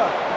Silva.